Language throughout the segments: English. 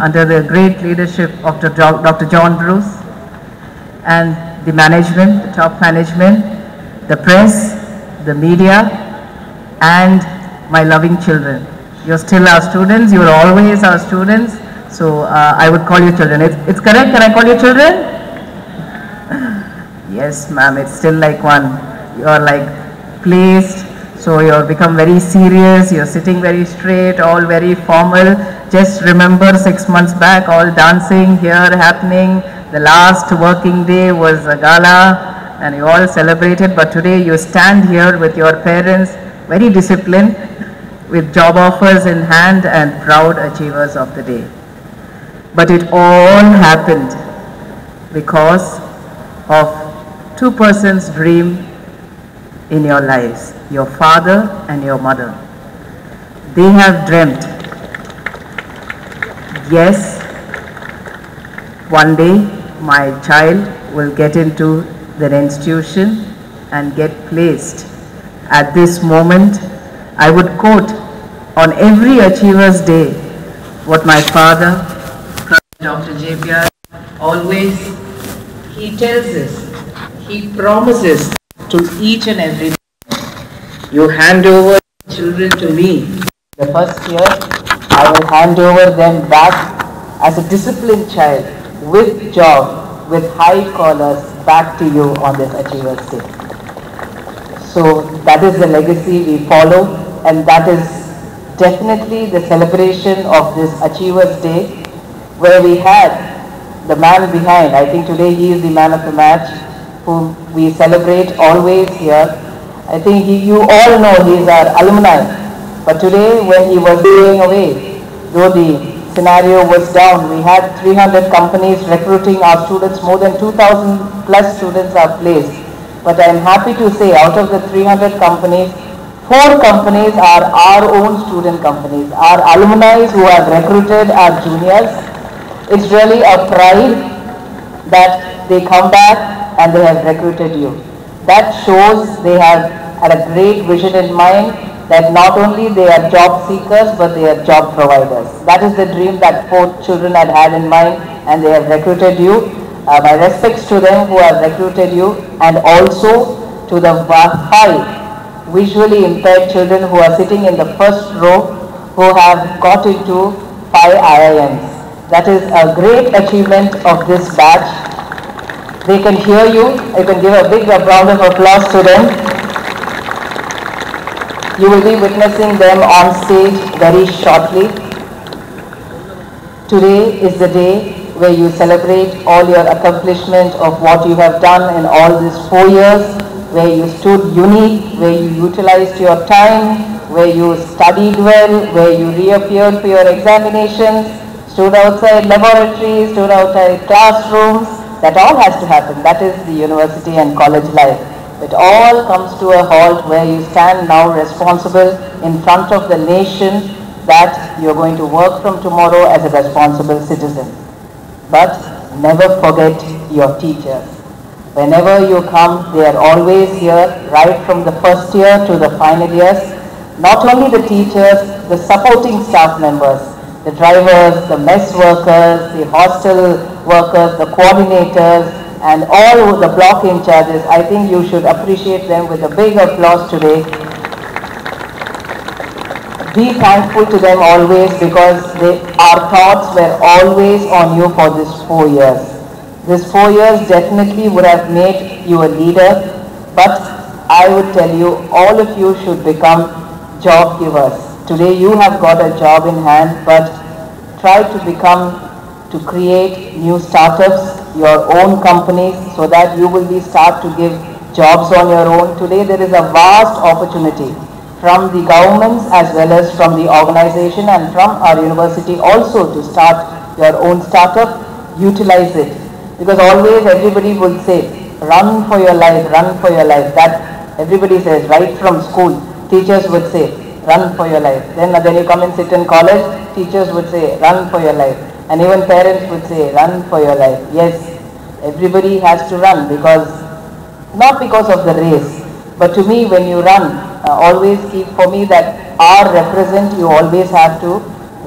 under the great leadership of Dr. John Bruce and the management, the top management, the press, the media, and my loving children. You're still our students, you're always our students, so uh, I would call you children. It's, it's correct, can I call you children? yes, ma'am, it's still like one. You're like placed, so you're become very serious, you're sitting very straight, all very formal. Just remember six months back, all dancing here happening. The last working day was a gala and you all celebrated, but today you stand here with your parents, very disciplined, with job offers in hand and proud achievers of the day. But it all happened because of two persons' dream in your lives, your father and your mother. They have dreamt, yes, one day my child will get into the institution and get placed. At this moment, I would quote on every Achievers Day what my father, Dr. Jeppiaar, always, he tells us, he promises to each and every you hand over children to me. The first year, I will hand over them back as a disciplined child with job, with high collars back to you on this Achievers Day. So that is the legacy we follow and that is definitely the celebration of this Achievers Day where we had the man behind, I think today he is the man of the match, whom we celebrate always here. I think he, you all know he is our alumni. But today when he was going away, though the scenario was down, we had 300 companies recruiting our students, more than 2,000 plus students are placed. But I am happy to say out of the 300 companies, four companies are our own student companies. Our alumni who have recruited our juniors. It's really a pride that they come back and they have recruited you. That shows they have had a great vision in mind that not only they are job seekers but they are job providers. That is the dream that four children had had in mind and they have recruited you. Uh, my respects to them who have recruited you and also to the five visually impaired children who are sitting in the first row who have got into five IIMs. That is a great achievement of this batch they can hear you. You can give a big round of applause to them. You will be witnessing them on stage very shortly. Today is the day where you celebrate all your accomplishment of what you have done in all these four years, where you stood unique, where you utilized your time, where you studied well, where you reappeared for your examinations, stood outside laboratories, stood outside classrooms, that all has to happen. That is the university and college life. It all comes to a halt where you stand now responsible in front of the nation that you're going to work from tomorrow as a responsible citizen. But never forget your teachers. Whenever you come, they are always here, right from the first year to the final years. Not only the teachers, the supporting staff members, the drivers, the mess workers, the hostel workers, the coordinators, and all the block in charges. I think you should appreciate them with a big applause today. Be thankful to them always because they, our thoughts were always on you for these four years. These four years definitely would have made you a leader, but I would tell you, all of you should become job givers. Today you have got a job in hand, but try to become to create new startups, your own companies, so that you will be start to give jobs on your own. Today there is a vast opportunity from the governments as well as from the organization and from our university also to start your own startup, utilize it. Because always everybody will say, run for your life, run for your life. That everybody says right from school. Teachers would say, run for your life. Then, then you come and sit in college, teachers would say, run for your life. And even parents would say, run for your life. Yes, everybody has to run because, not because of the race, but to me when you run, uh, always keep for me that R represent, you always have to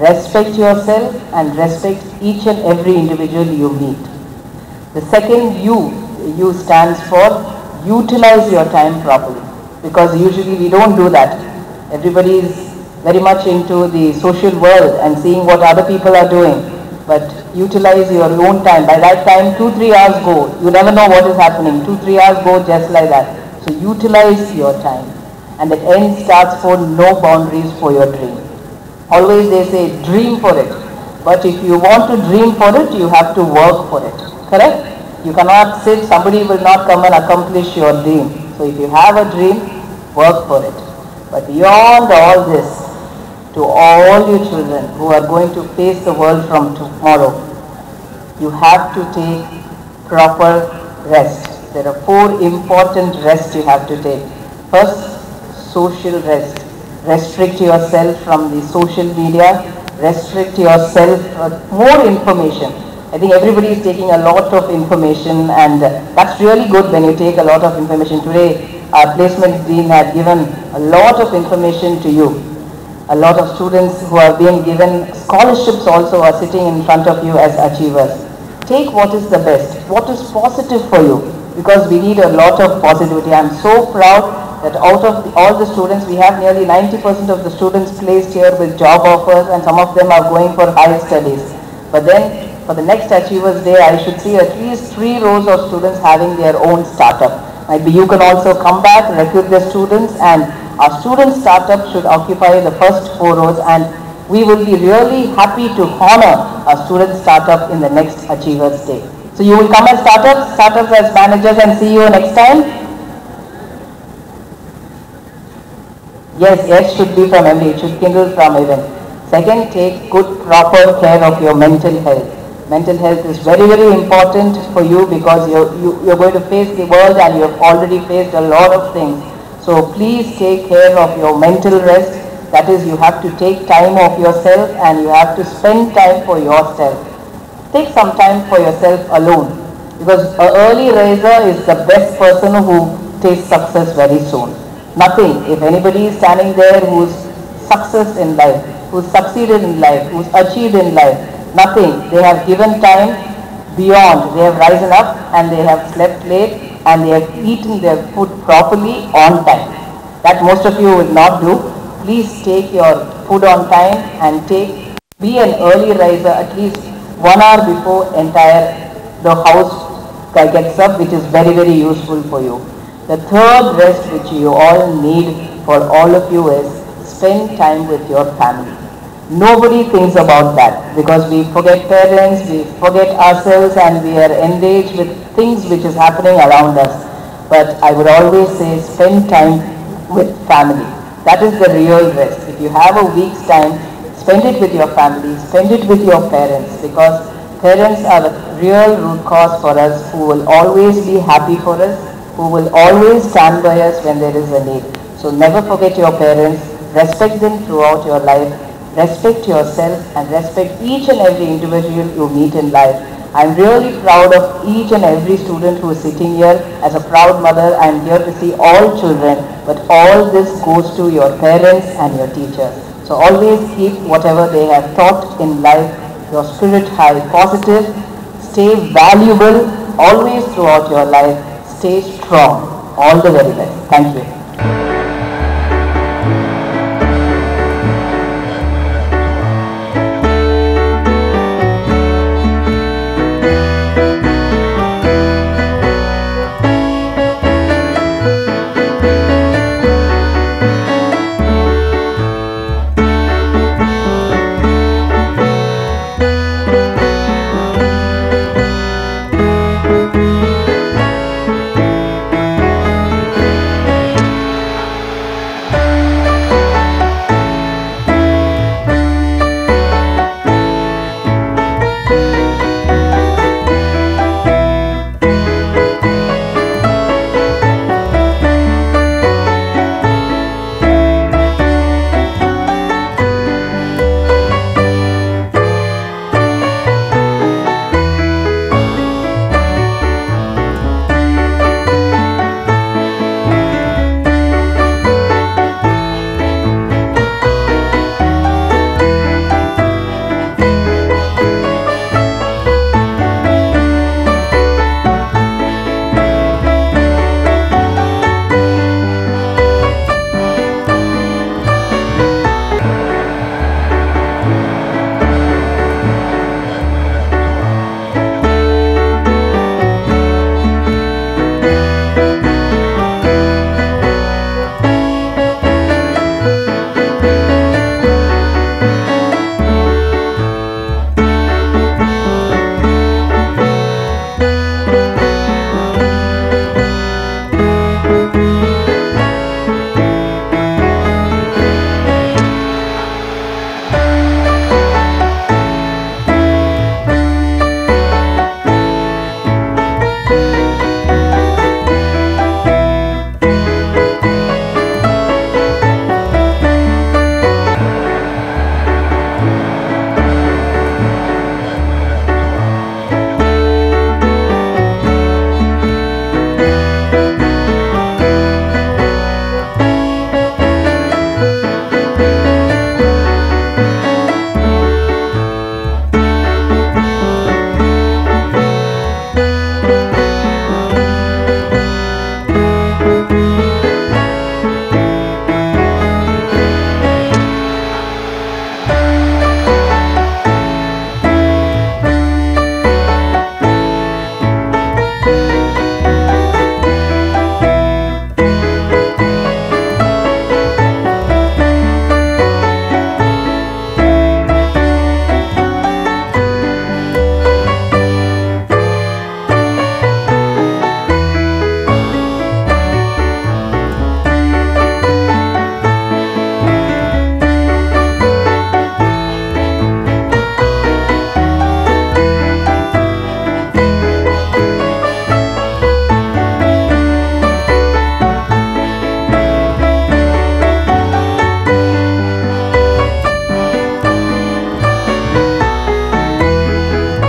respect yourself and respect each and every individual you meet. The second U, U stands for utilize your time properly because usually we don't do that. Everybody is very much into the social world and seeing what other people are doing. But utilize your own time. By that time, two, three hours go. You never know what is happening. Two, three hours go just like that. So utilize your time. And the end starts for no boundaries for your dream. Always they say dream for it. But if you want to dream for it, you have to work for it. Correct? You cannot sit, somebody will not come and accomplish your dream. So if you have a dream, work for it. But beyond all this, to all you children who are going to face the world from tomorrow, you have to take proper rest. There are four important rests you have to take. First, social rest restrict yourself from the social media, restrict yourself more information. I think everybody is taking a lot of information and that's really good when you take a lot of information. Today our placement dean had given a lot of information to you. A lot of students who are being given scholarships also are sitting in front of you as achievers. Take what is the best, what is positive for you because we need a lot of positivity. I'm so proud that out of the, all the students, we have nearly 90% of the students placed here with job offers and some of them are going for higher studies. But then for the next Achievers Day, I should see at least three rows of students having their own startup. Maybe you can also come back, recruit the students and our student startup should occupy the first four rows and we will be really happy to honor our student startup in the next Achievers Day. So you will come as startups, startups as managers and see you next time. Yes, yes should be from it should kindle from even. Second, take good proper care of your mental health. Mental health is very, very important for you because you're, you, you're going to face the world and you have already faced a lot of things. So please take care of your mental rest. That is, you have to take time of yourself and you have to spend time for yourself. Take some time for yourself alone because an early riser is the best person who tastes success very soon. Nothing. If anybody is standing there who's success in life, who's succeeded in life, who's achieved in life, nothing. They have given time beyond. They have risen up and they have slept late and they have eaten their food properly on time. That most of you will not do. Please take your food on time and take be an early riser at least one hour before entire the house gets up which is very very useful for you. The third rest which you all need for all of you is spend time with your family. Nobody thinks about that because we forget parents, we forget ourselves and we are engaged with things which is happening around us. But I would always say spend time with family. That is the real rest. If you have a week's time, spend it with your family, spend it with your parents because parents are the real root cause for us who will always be happy for us who will always stand by us when there is a need. So never forget your parents, respect them throughout your life, respect yourself and respect each and every individual you meet in life. I'm really proud of each and every student who is sitting here. As a proud mother, I'm here to see all children, but all this goes to your parents and your teachers. So always keep whatever they have taught in life, your spirit high, positive, stay valuable always throughout your life stay strong. All the very best. Thank you.